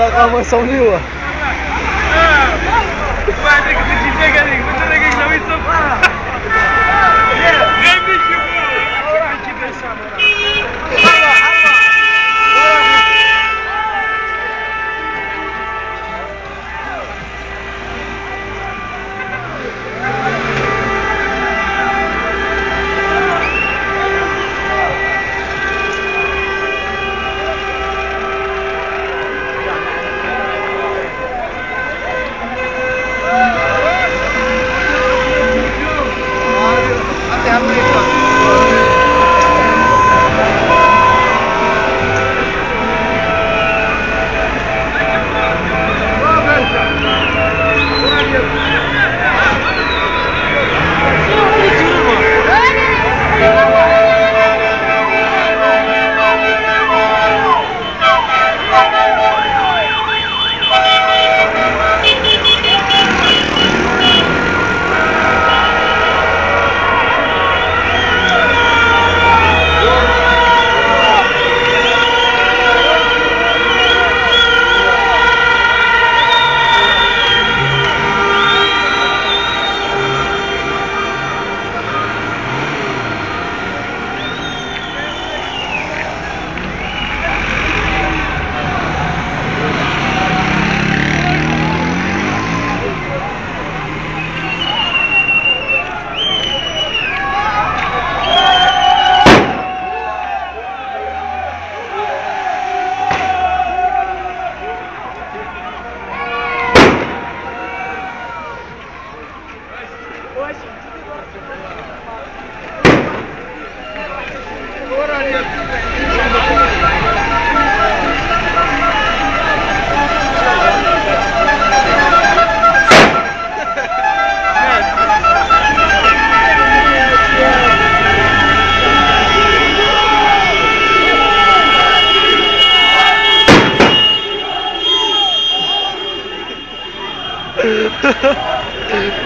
Não dá condição nenhuma.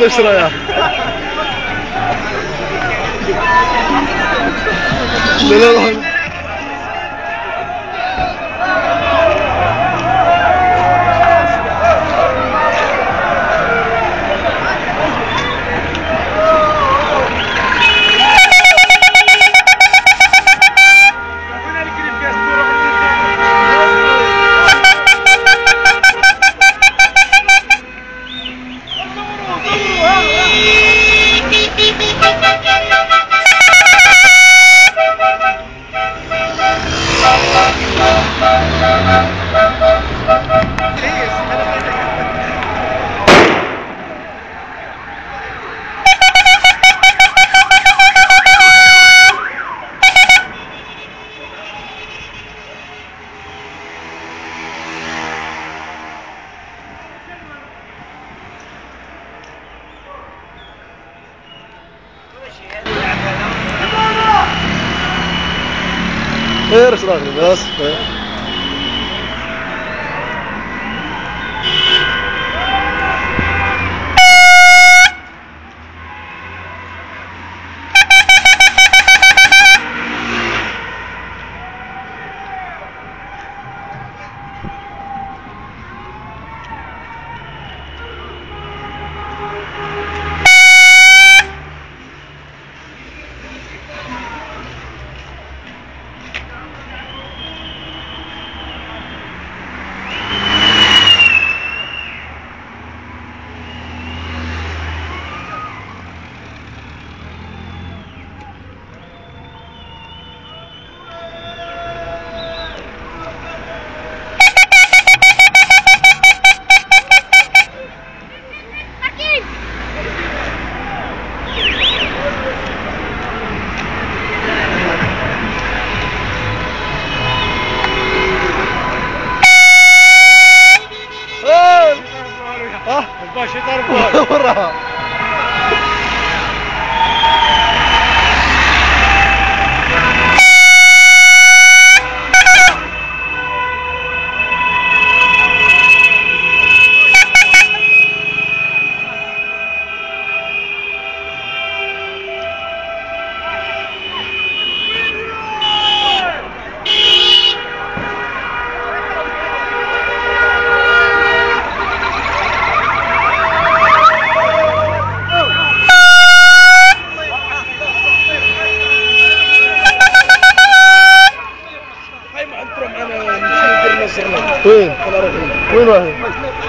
45 liraya. Neler var?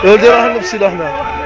يا ولدي راح نفسي إحنا